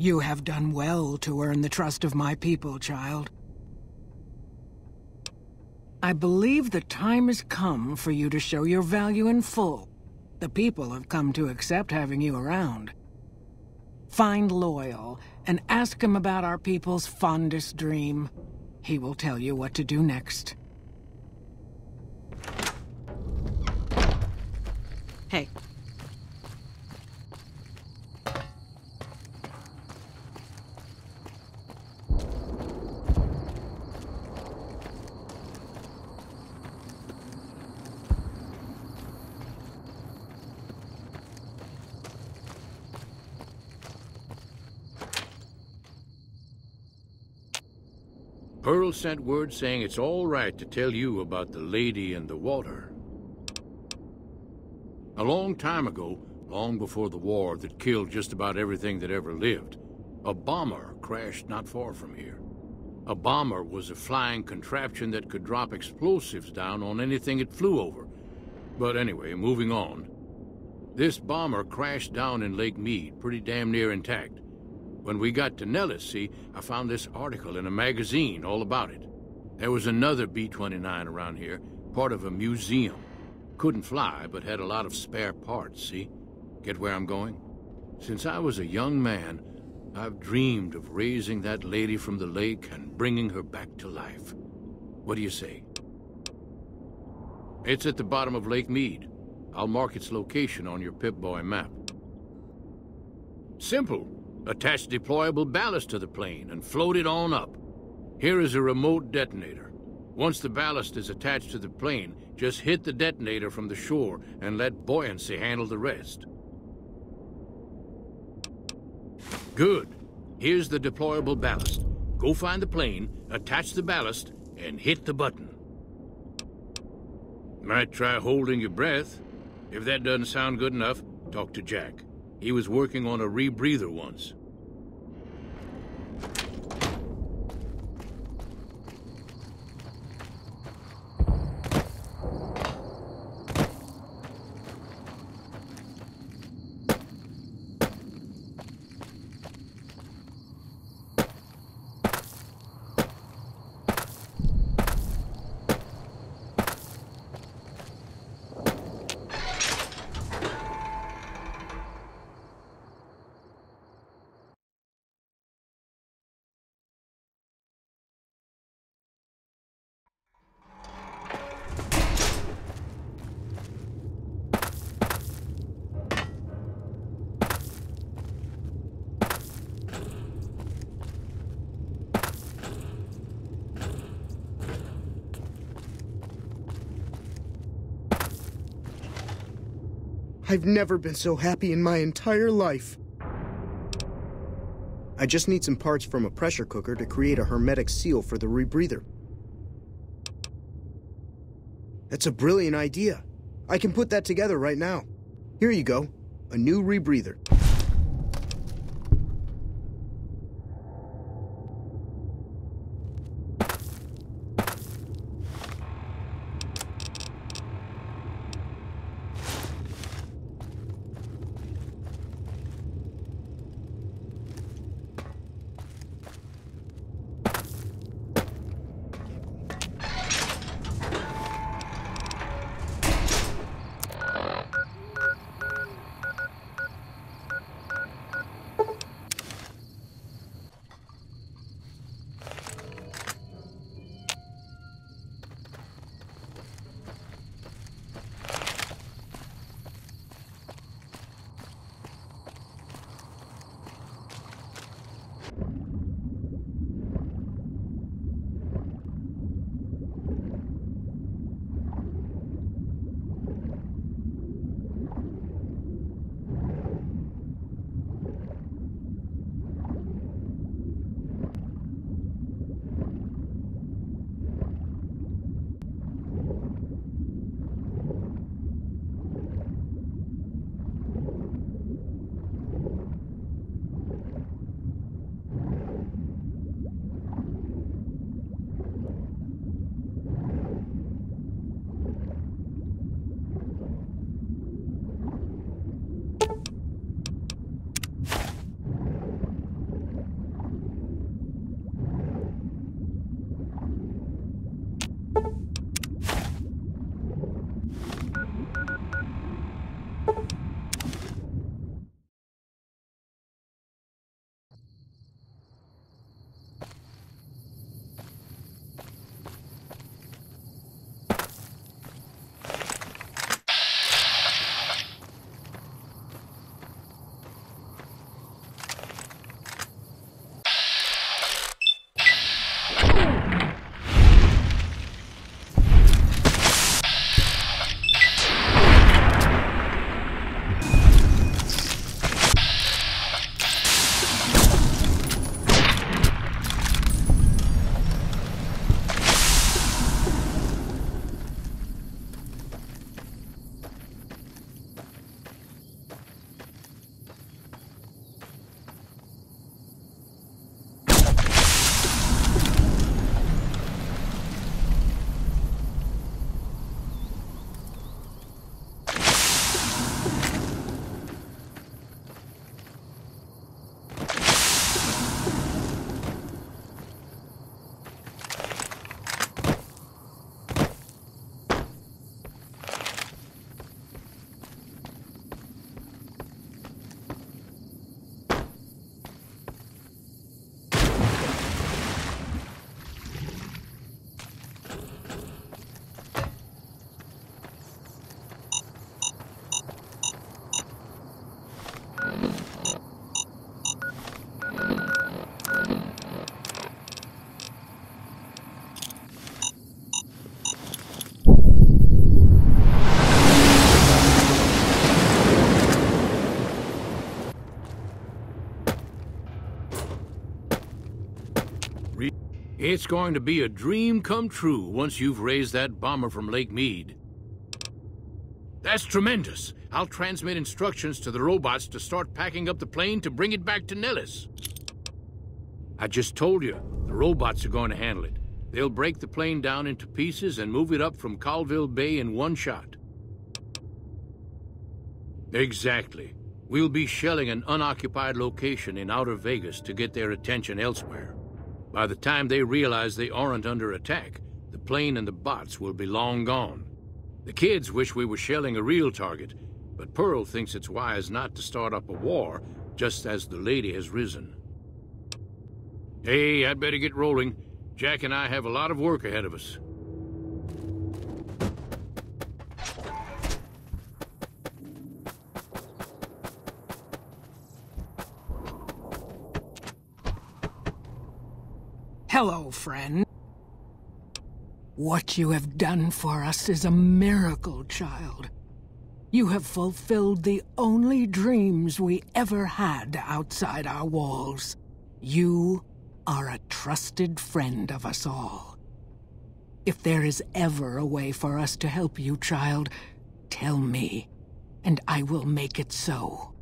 You have done well to earn the trust of my people, child. I believe the time has come for you to show your value in full. The people have come to accept having you around. Find Loyal and ask him about our people's fondest dream. He will tell you what to do next. Hey, Pearl sent word saying it's all right to tell you about the lady in the water. A long time ago, long before the war that killed just about everything that ever lived, a bomber crashed not far from here. A bomber was a flying contraption that could drop explosives down on anything it flew over. But anyway, moving on. This bomber crashed down in Lake Mead, pretty damn near intact. When we got to Nellis, see, I found this article in a magazine all about it. There was another B-29 around here, part of a museum. Couldn't fly, but had a lot of spare parts, see? Get where I'm going? Since I was a young man, I've dreamed of raising that lady from the lake and bringing her back to life. What do you say? It's at the bottom of Lake Mead. I'll mark its location on your Pip-Boy map. Simple. Attach deployable ballast to the plane and float it on up. Here is a remote detonator. Once the ballast is attached to the plane, just hit the detonator from the shore and let buoyancy handle the rest. Good. Here's the deployable ballast. Go find the plane, attach the ballast, and hit the button. Might try holding your breath. If that doesn't sound good enough, talk to Jack. He was working on a rebreather once. I've never been so happy in my entire life. I just need some parts from a pressure cooker to create a hermetic seal for the rebreather. That's a brilliant idea. I can put that together right now. Here you go, a new rebreather. It's going to be a dream come true once you've raised that bomber from Lake Mead. That's tremendous. I'll transmit instructions to the robots to start packing up the plane to bring it back to Nellis. I just told you, the robots are going to handle it. They'll break the plane down into pieces and move it up from Callville Bay in one shot. Exactly. We'll be shelling an unoccupied location in outer Vegas to get their attention elsewhere. By the time they realize they aren't under attack, the plane and the bots will be long gone. The kids wish we were shelling a real target, but Pearl thinks it's wise not to start up a war just as the lady has risen. Hey, I'd better get rolling. Jack and I have a lot of work ahead of us. Hello, friend. What you have done for us is a miracle, child. You have fulfilled the only dreams we ever had outside our walls. You are a trusted friend of us all. If there is ever a way for us to help you, child, tell me, and I will make it so.